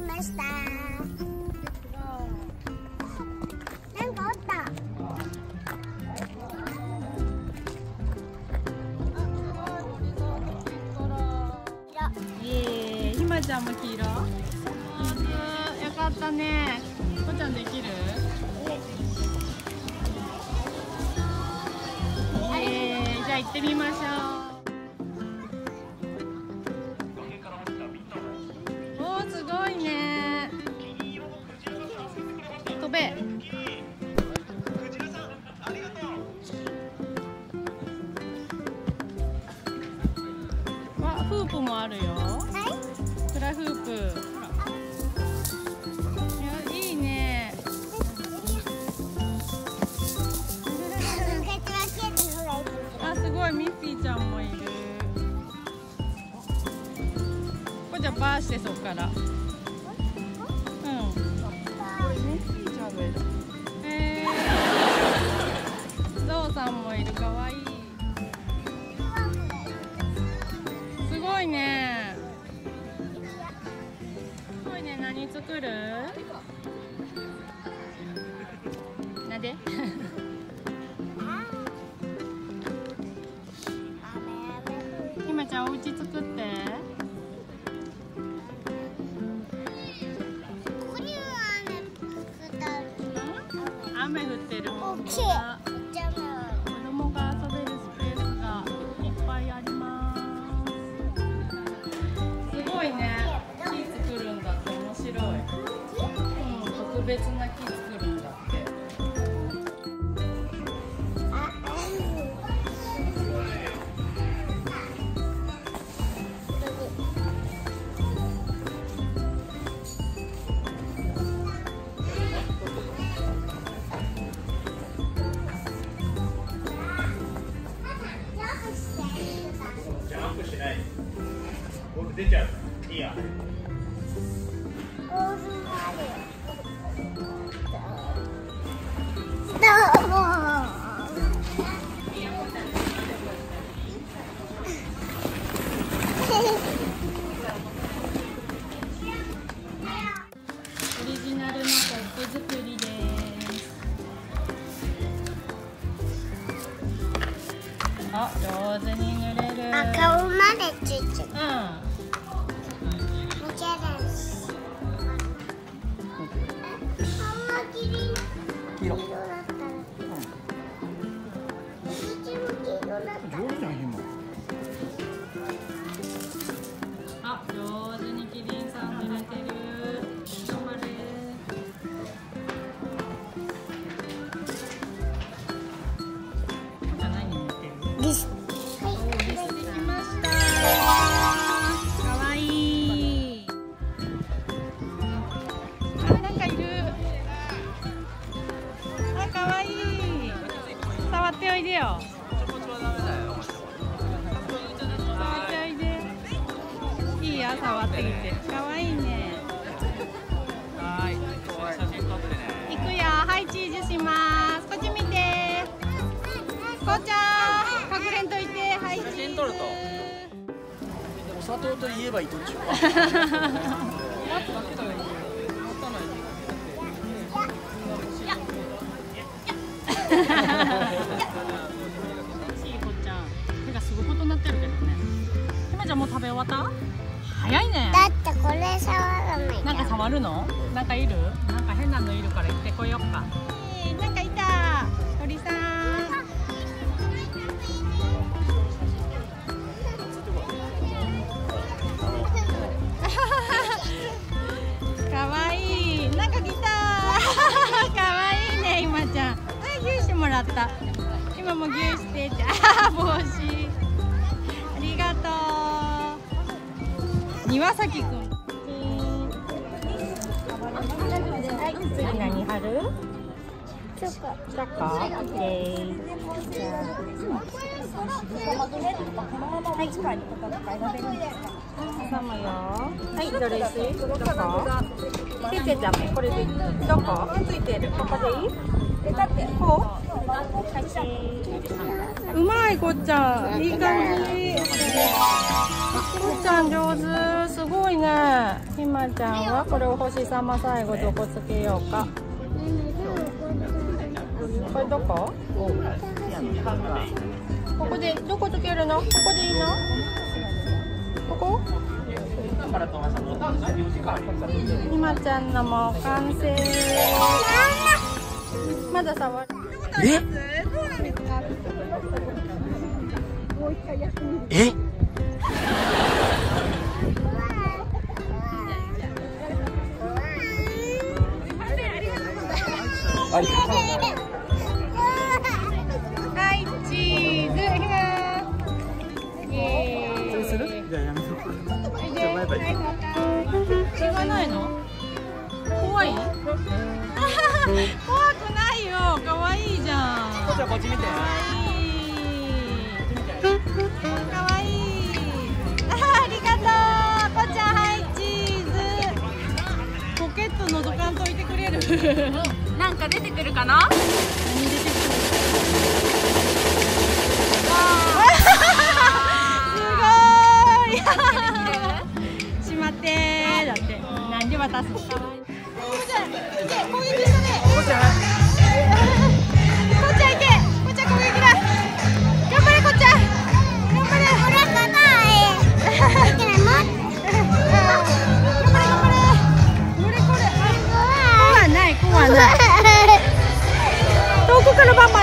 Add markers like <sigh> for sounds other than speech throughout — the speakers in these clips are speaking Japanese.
ました。なんかおった。ひまちゃんも黄色よかったねこちゃんできるってみましょう。おーすごいね。飛べ。してそっから。さんもいる。かわいい。すごいね。すごいね。何作る？なんで雨降ってる。大きい子供が遊べるスペースがいっぱいあります。すごいね。木作るんだって面白い、うん、特別な木あ触ってきて。かわいいね。はい。写真撮ってね。いくよ。はいチーズします。こっち見て。こうちゃん。隠れんといて。はいチーズ。写真撮ると。お砂糖と言えばいいちしいこっちゃん手がすごいことになってるけどねひまちゃんもう食べ終わった早いね。だってこれ触らないなんか触るの？なんかいる？なんか変なのいるから行ってこよっか庭崎くんはい次何貼る？チョコチョコオッケー。じゃあはい挟むよ。はいどれ薄いどこ？ついてるダメこれでどこ？ついてる。ここでいい？こう。うまいこっちゃ。んいい感じ。こっちゃん上手。すごいね。ひまちゃんはこれお星様最後どこつけようか。これどこ？ここでどこつけるの？ここでいいの？ここ？ひまちゃんのも完成。まだ触る。え？え？ゃんこっちゃんこっち見て。可愛い可愛いあありがとう。こっちゃんはいチーズ。ポケット覗かんといてくれる。なんか出てくるかな？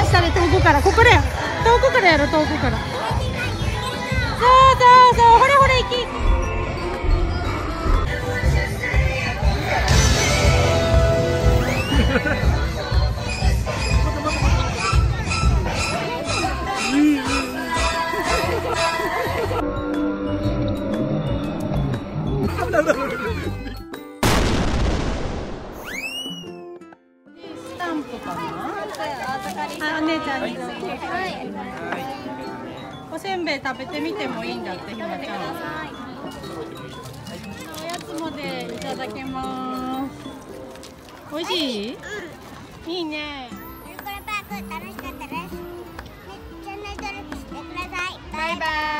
下で遠くからここだよ遠くからやろ遠くから。そうそうそうほれほれ行き。ス <laughs> タかな。はい、お姉ちゃんに。はい。おせんべい食べてみてもいいんだって、ひまちゃん。おやつでいただけます。美味しい。いいね。バイバイ。